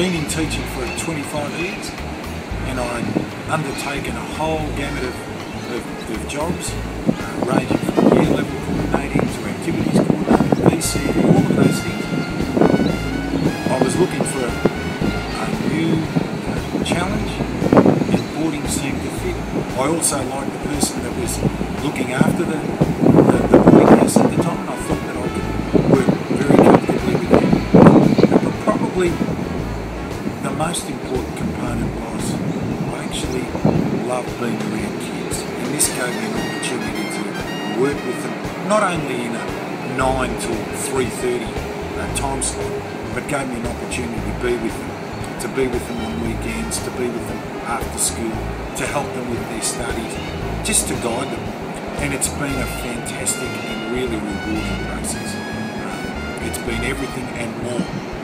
been in teaching for 25 years and I've undertaken a whole gamut of, of, of jobs uh, ranging from year level coordinating to activities coordinating, VC, all of those things. I was looking for a, a new uh, challenge and boarding seemed to fit. I also liked the person that was looking after the, the, the boarding house at the time. And I thought that I could work very comfortably with them. But probably most important component was I actually love being around kids and this gave me an opportunity to work with them not only in a 9 till 3.30 uh, time slot but gave me an opportunity to be with them to be with them on weekends, to be with them after school, to help them with their studies, just to guide them. And it's been a fantastic and really rewarding process. Um, it's been everything and more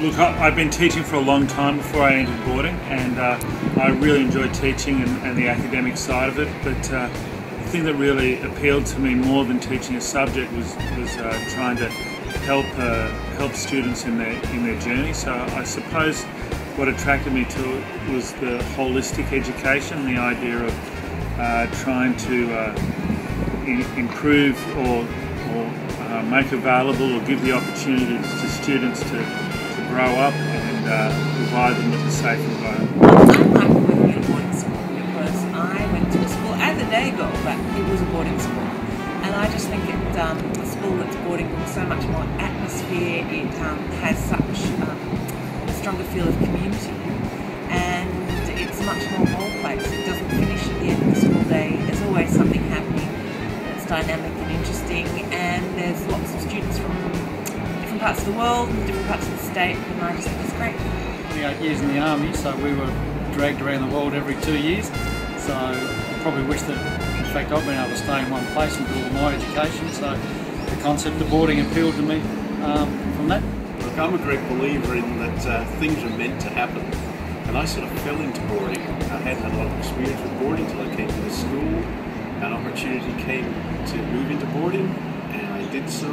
Look, I've been teaching for a long time before I entered boarding, and uh, I really enjoyed teaching and, and the academic side of it. But uh, the thing that really appealed to me more than teaching a subject was was uh, trying to help uh, help students in their in their journey. So I suppose what attracted me to it was the holistic education, the idea of uh, trying to uh, improve or, or make available or give the opportunities to students to grow up and uh, provide them with a safe environment. I like working at a boarding school because I went to a school as a day girl, but it was a boarding school. And I just think it, um, school that's boarding brings so much more atmosphere, it um, has such um, a stronger feel of community, and it's much more role place. It doesn't finish at the end of the school day, there's always something happening that's dynamic and interesting, and there's lots of students from parts of the world and different parts of the state, and I just think it's great. 28 years in the army, so we were dragged around the world every two years. So I probably wish that, in fact, I've been able to stay in one place and do all my education. So the concept of boarding appealed to me um, from that. Look, I'm a great believer in that uh, things are meant to happen. And I sort of fell into boarding. I hadn't had a lot of experience with boarding until I came to the school. An opportunity came to move into boarding, and I did so.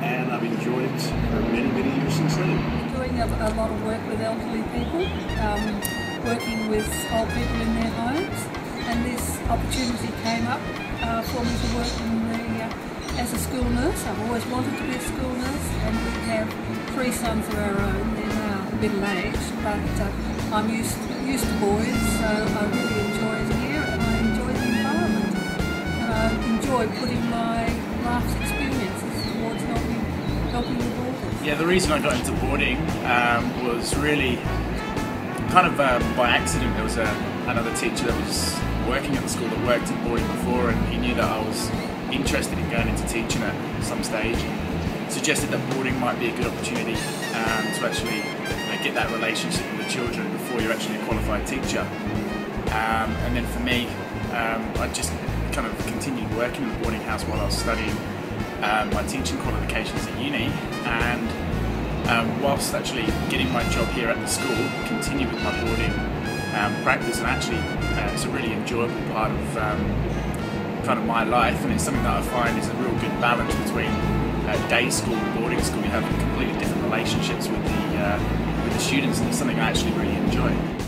And I've enjoyed it for many, many years since then. doing a, a lot of work with elderly people, um, working with old people in their homes, and this opportunity came up uh, for me to work the, uh, as a school nurse. I've always wanted to be a school nurse, and we have three sons of our own. They're now middle aged, but uh, I'm used used to boys, so I really enjoy it here, and I enjoy the environment, and I enjoy putting my life's experiences Yeah, the reason I got into boarding um, was really kind of um, by accident. There was a, another teacher that was working at the school that worked in boarding before, and he knew that I was interested in going into teaching at some stage. Suggested that boarding might be a good opportunity um, to actually you know, get that relationship with the children before you're actually a qualified teacher. Um, and then for me, um, I just kind of continued working in the boarding house while I was studying um, my teaching qualifications at uni um, whilst actually getting my job here at the school, continue with my boarding um, practice and actually uh, it's a really enjoyable part of um, kind of my life and it's something that I find is a real good balance between uh, day school and boarding school. You have completely different relationships with the, uh, with the students and it's something I actually really enjoy.